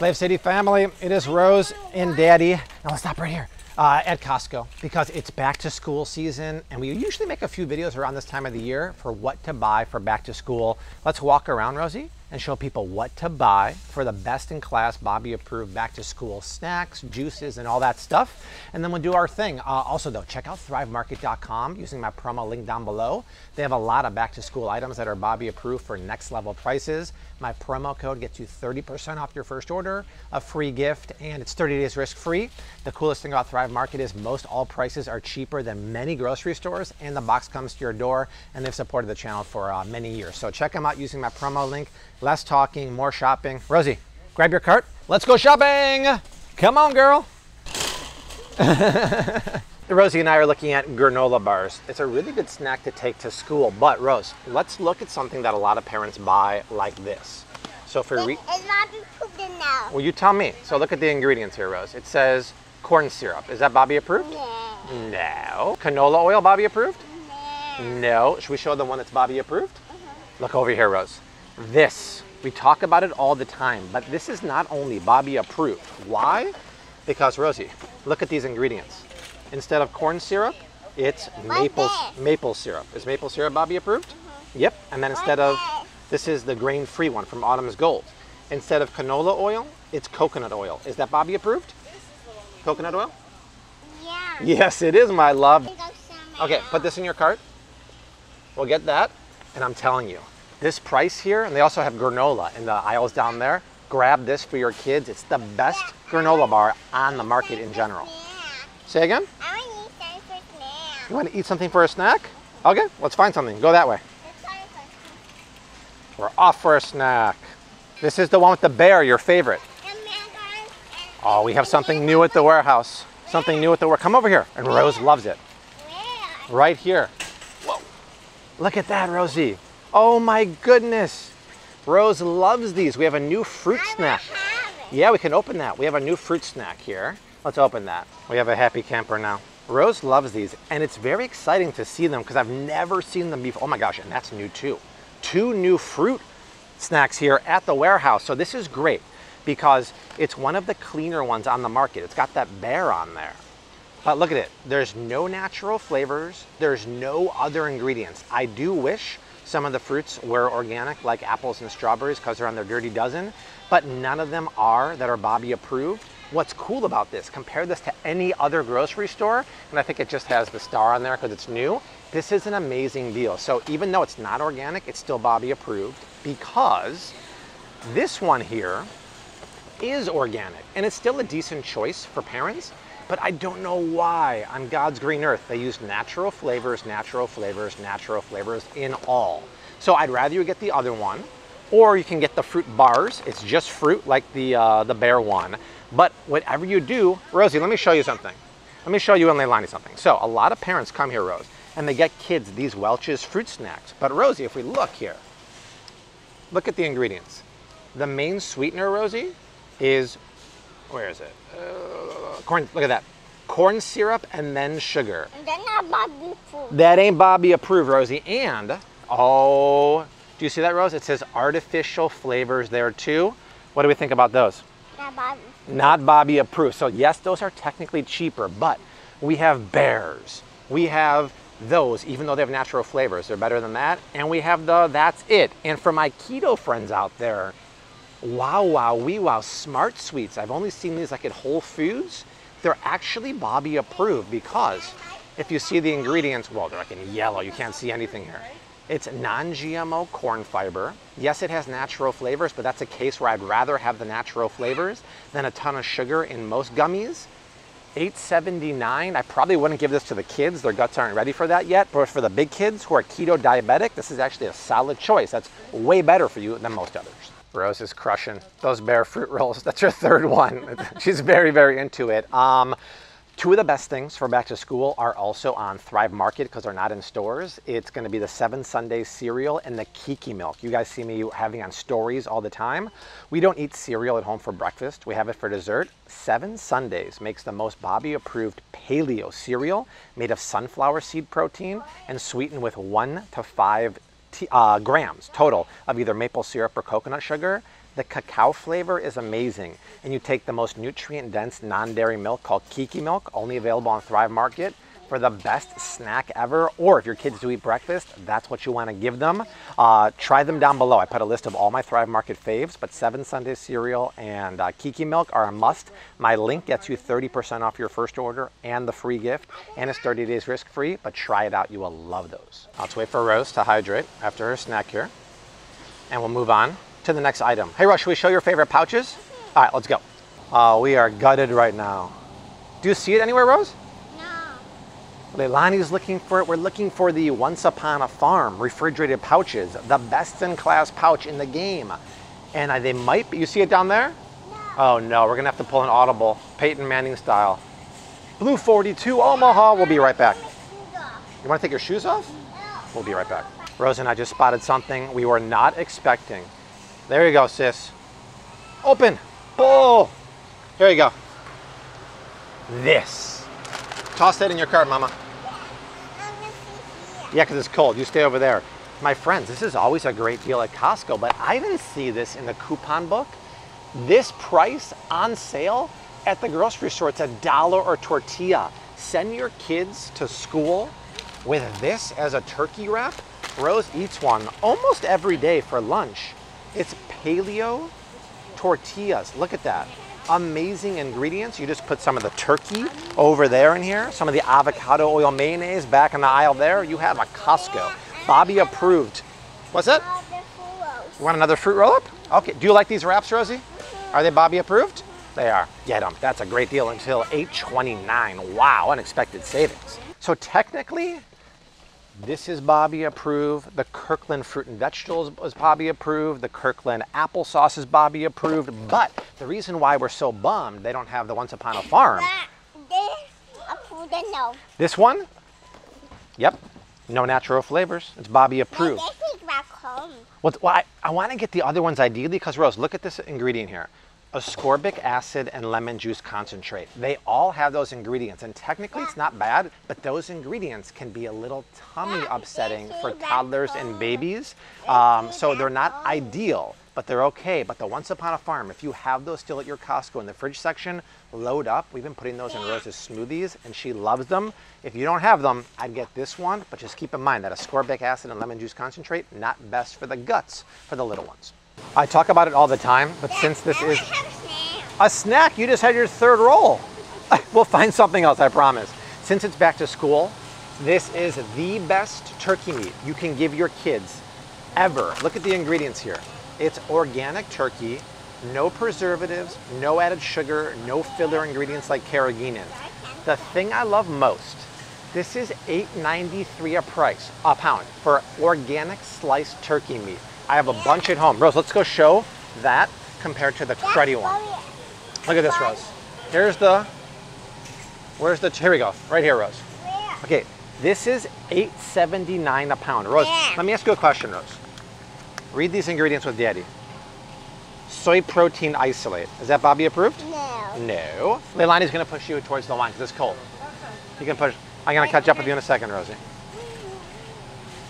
FlavCity family, it is Rose and Daddy. Now let's stop right here uh, at Costco because it's back to school season and we usually make a few videos around this time of the year for what to buy for back to school. Let's walk around, Rosie and show people what to buy for the best in class Bobby approved back to school snacks, juices, and all that stuff. And then we'll do our thing. Uh, also, though, check out thrivemarket.com using my promo link down below. They have a lot of back to school items that are Bobby approved for next level prices. My promo code gets you 30% off your first order, a free gift, and it's 30 days risk free. The coolest thing about Thrive Market is most all prices are cheaper than many grocery stores, and the box comes to your door, and they've supported the channel for uh, many years. So check them out using my promo link. Less talking, more shopping. Rosie, grab your cart. Let's go shopping. Come on, girl. Rosie and I are looking at granola bars. It's a really good snack to take to school. But Rose, let's look at something that a lot of parents buy like this. So for It, it's not approved now. well, you tell me. So look at the ingredients here, Rose. It says corn syrup. Is that Bobby approved? No. No. Canola oil, Bobby approved? No. No. Should we show them one that's Bobby approved? Uh-huh. Look over here, Rose. This, we talk about it all the time, but this is not only Bobby approved. Why? Because, Rosie, look at these ingredients. Instead of corn syrup, it's maple, maple syrup. Is maple syrup Bobby approved? Yep. And then instead of, this is the grain-free one from Autumn's Gold. Instead of canola oil, it's coconut oil. Is that Bobby approved? Coconut oil? Yeah. Yes, it is, my love. Okay, put this in your cart. We'll get that. And I'm telling you, this price here, and they also have granola in the aisles down there. Grab this for your kids. It's the best granola bar on the market in general. Say again? I want to eat something for now. You want to eat something for a snack? Okay, let's find something. Go that way. Let's try it first. We're off for a snack. This is the one with the bear, your favorite. And mangoes and- Oh, we have something new at the warehouse. Something new at the warehouse. Come over here. And Rose loves it. Right here. Whoa. Look at that, Rosie. Oh my goodness. Rose loves these. We have a new fruit I snack. Yeah, we can open that. We have a new fruit snack here. Let's open that. We have a happy camper now. Rose loves these, and it's very exciting to see them because I've never seen them before. Oh my gosh, and that's new too. Two new fruit snacks here at the warehouse. So this is great because it's one of the cleaner ones on the market. It's got that bear on there. But look at it. There's no natural flavors. There's no other ingredients. I do wish some of the fruits were organic, like apples and strawberries, because they're on their dirty dozen, but none of them are that are Bobby approved. What's cool about this, compare this to any other grocery store, and I think it just has the star on there because it's new. This is an amazing deal. So even though it's not organic, it's still Bobby approved because this one here is organic and it's still a decent choice for parents but i don't know why. On god's green earth they use natural flavors natural flavors natural flavors in all. So i'd rather you get the other one or you can get the fruit bars. It's just fruit like the uh, the bear one. But whatever you do rosie let me show you something. Let me show you and leilani something. So a lot of parents come here rose and they get kids these welch's fruit snacks. But rosie if we look here look at the ingredients. The main sweetener, Rosie, is where is it? Uh, corn. Look at that. Corn syrup and then sugar. And not Bobby food. That ain't Bobby approved, Rosie. And oh, do you see that, Rose? It says artificial flavors there too. What do we think about those? Not Bobby. Not Bobby approved. So yes, those are technically cheaper, but we have bears. We have those, even though they have natural flavors, they're better than that. And we have the that's it. And for my keto friends out there, wow, wow, wee wow, smart sweets. I've only seen these like at Whole Foods. They're actually Bobby approved because if you see the ingredients, well, they're like in yellow. You can't see anything here. It's non-GMO corn fiber. Yes, it has natural flavors, but that's a case where I'd rather have the natural flavors than a ton of sugar in most gummies. 879. I probably wouldn't give this to the kids. Their guts aren't ready for that yet. But for the big kids who are keto diabetic, this is actually a solid choice. That's way better for you than most others. Rose is crushing those bear fruit rolls. That's her third one. She's very, very into it. Um, Two of the best things for back to school are also on Thrive Market because they're not in stores. It's going to be the Seven Sundays cereal and the Kiki milk. You guys see me having on stories all the time. We don't eat cereal at home for breakfast. We have it for dessert. Seven Sundays makes the most Bobby approved paleo cereal made of sunflower seed protein and sweetened with one to five uh, grams total of either maple syrup or coconut sugar. The cacao flavor is amazing. And you take the most nutrient dense non dairy milk called Kiki milk, only available on Thrive Market for the best snack ever. Or if your kids do eat breakfast, that's what you want to give them. Uh, try them down below. I put a list of all my Thrive Market faves, but Seven Sunday cereal and uh, Kiki milk are a must. My link gets you 30% off your first order and the free gift, and it's 30 days risk free, but try it out. You will love those. Let's wait for Rose to hydrate after her snack here, and we'll move on to the next item. Hey, Rose, should we show your favorite pouches? All right, let's go. Oh, we are gutted right now. Do you see it anywhere, Rose? Leilani's looking for it. We're looking for the Once Upon a Farm refrigerated pouches, the best in class pouch in the game. And they might be, you see it down there? No. Oh no, we're gonna have to pull an audible, Peyton Manning style. Blue 42 Omaha, we'll be right back. You wanna take your shoes off? We'll be right back. Rose and I just spotted something we were not expecting. There you go, sis. Open, pull. Here you go. This. Toss that in your cart, mama. Yeah, because it's cold. You stay over there. My friends, this is always a great deal at Costco, but I didn't see this in the coupon book. This price on sale at the grocery store, it's a dollar or tortilla. Send your kids to school with this as a turkey wrap. Rose eats one almost every day for lunch. It's paleo tortillas. Look at that. Amazing ingredients. You just put some of the turkey over there in here, some of the avocado oil mayonnaise back in the aisle there. You have a Costco. Bobby approved. What's that? All the photos. You want another fruit roll up? Okay. Do you like these wraps, Rosie? Are they Bobby approved? They are. Get them. That's a great deal until 829. Wow, unexpected savings. So technically, this is Bobby approved. The Kirkland fruit and vegetables is Bobby approved. The Kirkland applesauce is Bobby approved. But the reason why we're so bummed they don't have the Once Upon a Farm. This, I put the no. This one, yep, no natural flavors. It's Bobby approved. But this is back home. Well, well I, I want to get the other ones ideally because Rose, look at this ingredient here. Ascorbic acid and lemon juice concentrate. They all have those ingredients, and technically it's not bad, but those ingredients can be a little tummy upsetting for toddlers and babies. Um, so they're not ideal, but they're okay. But the Once Upon a Farm, if you have those still at your Costco in the fridge section, load up. We've been putting those in Rose's smoothies, and she loves them. If you don't have them, I'd get this one, but just keep in mind that ascorbic acid and lemon juice concentrate, not best for the guts for the little ones. I talk about it all the time, but since this is I have a snack. a snack, you just had your third roll. we'll find something else, I promise. Since it's back to school, this is the best turkey meat you can give your kids ever. Look at the ingredients here. It's organic turkey, no preservatives, no added sugar, no filler ingredients like carrageenan. The thing I love most, this is $8.93 a price, a pound, for organic sliced turkey meat. I have a bunch at home. Rose, let's go show that compared to the cruddy one. Look at this, Rose. Here's the, where's the, here we go, right here, Rose. Okay, this is $8.79 a pound. Rose, let me ask you a question, Rose. Read these ingredients with Daddy. Soy protein isolate. Is that Bobby approved? No. No. Leilani's gonna push you towards the line because it's cold. You can push. I'm gonna catch up with you in a second, Rosie.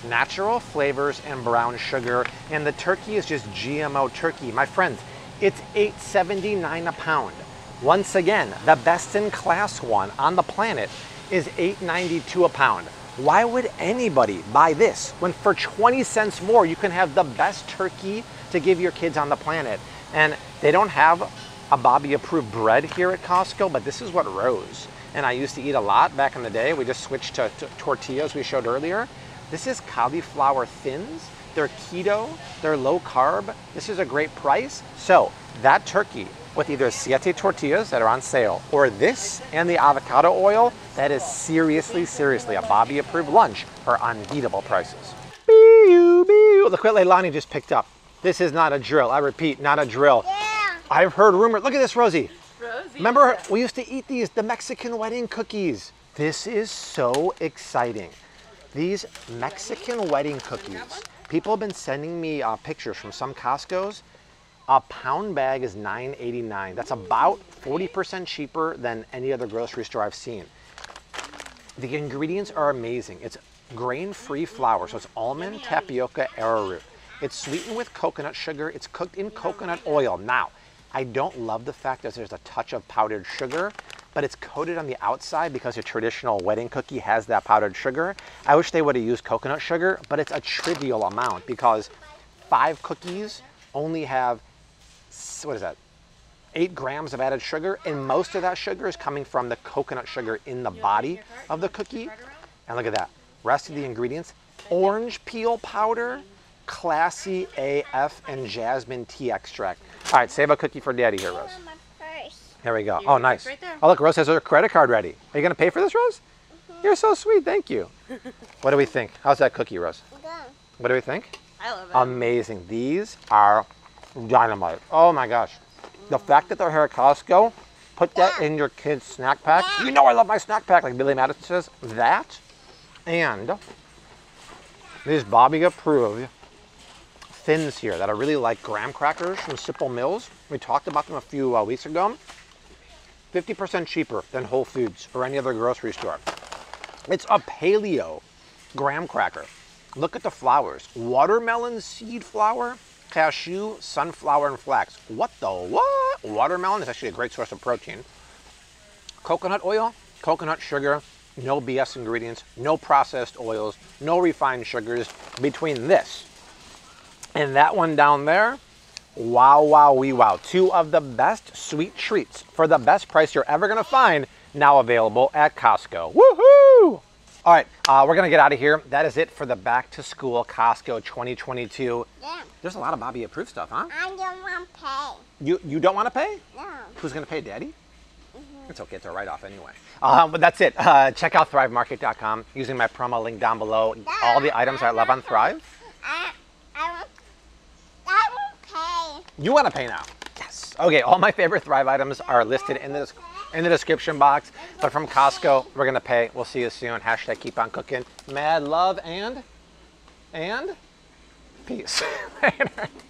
Natural flavors and brown sugar, and the turkey is just GMO turkey. My friends, it's $8.79 a pound. Once again, the best in class one on the planet is $8.92 a pound. Why would anybody buy this when for 20 cents more you can have the best turkey to give your kids on the planet? And they don't have a Bobby approved bread here at Costco, but this is what rose. And I used to eat a lot back in the day. We just switched to, to tortillas we showed earlier. This is cauliflower thins. They're keto, they're low carb. This is a great price. So that turkey with either siete tortillas that are on sale or this and the avocado oil, that is seriously, seriously a Bobby approved lunch for unbeatable prices. Bee-oo, bee-oo. Look what Leilani just picked up. This is not a drill. I repeat, not a drill. Yeah. I've heard rumors. Look at this, Rosie. Rosie. Remember, we used to eat these, the Mexican wedding cookies. This is so exciting. These Mexican wedding cookies. People have been sending me uh, pictures from some Costco's. A pound bag is $9.89. That's about 40% cheaper than any other grocery store I've seen. The ingredients are amazing. It's grain-free flour, so it's almond, tapioca, arrowroot. It's sweetened with coconut sugar. It's cooked in coconut oil. Now, I don't love the fact that there's a touch of powdered sugar, but it's coated on the outside because a traditional wedding cookie has that powdered sugar. I wish they would have used coconut sugar, but it's a trivial amount because five cookies only have, what is that, eight grams of added sugar, and most of that sugar is coming from the coconut sugar in the body of the cookie. And look at that. Rest of the ingredients orange peel powder, classy AF, and jasmine tea extract. All right, save a cookie for daddy here, Rose. Mama. There we go. Here, Oh, it's nice. right there. Oh, look, Rose has her credit card ready. Are you going to pay for this, Rose? You're so sweet. Thank you. what do we think? How's that cookie, Rose? Go. What do we think? I love it. Amazing. These are dynamite. Oh my gosh. The fact that they're here at Costco, put that in your kid's snack pack. You know I love my snack pack, like Billy Madison says. That and these Bobby approved thins here that are really like graham crackers from Simple Mills. We talked about them a few uh, weeks ago. 50% cheaper than Whole Foods or any other grocery store. It's a paleo graham cracker. Look at the flowers. Watermelon seed flour, cashew, sunflower, and flax. What the what? Watermelon is actually a great source of protein. Coconut oil, coconut sugar, no BS ingredients, no processed oils, no refined sugars. Between this and that one down there, wow, wow, wee wow. Two of the best sweet treats for the best price you're ever gonna find now available at Costco. Woohoo! All right, uh, we're gonna get out of here. That is it for the Back to School Costco 2022. Yeah. There's a lot of Bobby approved stuff, huh? I don't want to pay. You you don't want to pay? No. Who's gonna pay, Daddy? It's okay, it's a write-off anyway. Um, but that's it. Uh, check out ThriveMarket.com using my promo link down below. All the items I love on Thrive. I, I want, I won't pay. You want to pay now? Yes. Okay, all my favorite Thrive items are listed in the in the description box. But from Costco, we're gonna pay. We'll see you soon. Hashtag keep on cooking. Mad love and and peace.